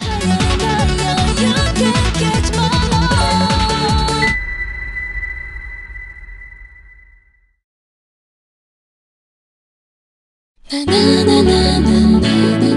You can't catch. Na na na na